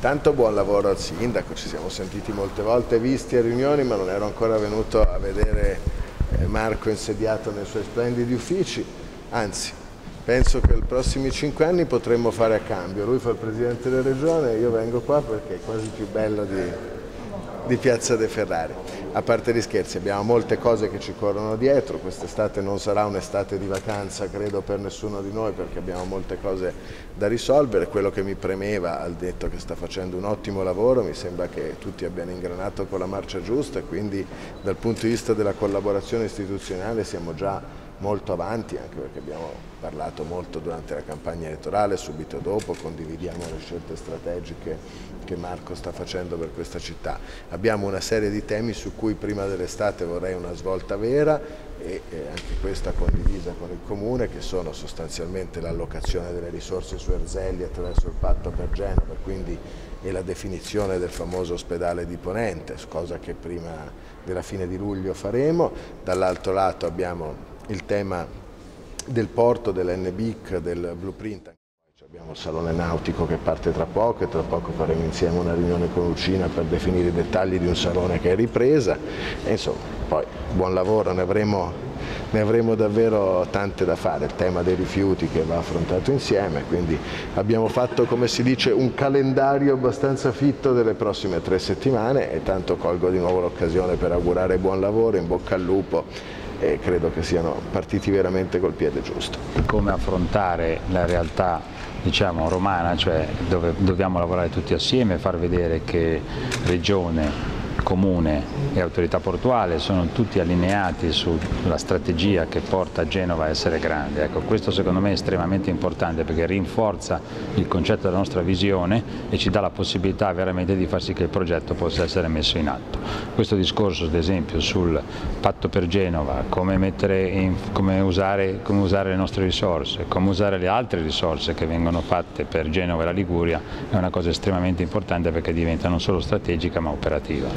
Tanto buon lavoro al sindaco, ci siamo sentiti molte volte, visti a riunioni, ma non ero ancora venuto a vedere eh, Marco insediato nei suoi splendidi uffici, anzi penso che i prossimi cinque anni potremmo fare a cambio, lui fa il Presidente della Regione e io vengo qua perché è quasi più bello di, di Piazza De Ferrari. A parte gli scherzi, abbiamo molte cose che ci corrono dietro, quest'estate non sarà un'estate di vacanza credo per nessuno di noi perché abbiamo molte cose da risolvere, quello che mi premeva al detto che sta facendo un ottimo lavoro, mi sembra che tutti abbiano ingranato con la marcia giusta e quindi dal punto di vista della collaborazione istituzionale siamo già molto avanti anche perché abbiamo parlato molto durante la campagna elettorale, subito dopo condividiamo le scelte strategiche che Marco sta facendo per questa città. Abbiamo una serie di temi su cui prima dell'estate vorrei una svolta vera e anche questa condivisa con il Comune che sono sostanzialmente l'allocazione delle risorse su Erzelli attraverso il patto per Genova quindi e la definizione del famoso ospedale di Ponente, cosa che prima della fine di luglio faremo. Dall'altro lato abbiamo il tema del porto, dell'NBIC, del blueprint. Abbiamo il salone nautico che parte tra poco e tra poco faremo insieme una riunione con Lucina per definire i dettagli di un salone che è ripresa. E insomma poi buon lavoro, ne avremo, ne avremo davvero tante da fare, il tema dei rifiuti che va affrontato insieme, quindi abbiamo fatto come si dice un calendario abbastanza fitto delle prossime tre settimane e tanto colgo di nuovo l'occasione per augurare buon lavoro, in bocca al lupo e credo che siano partiti veramente col piede giusto. Come affrontare la realtà diciamo, romana, cioè dove dobbiamo lavorare tutti assieme, far vedere che regione, Comune e autorità portuale sono tutti allineati sulla strategia che porta Genova a essere grande. Ecco, questo secondo me è estremamente importante perché rinforza il concetto della nostra visione e ci dà la possibilità veramente di far sì che il progetto possa essere messo in atto. Questo discorso ad esempio sul patto per Genova, come, in, come, usare, come usare le nostre risorse, come usare le altre risorse che vengono fatte per Genova e la Liguria è una cosa estremamente importante perché diventa non solo strategica ma operativa.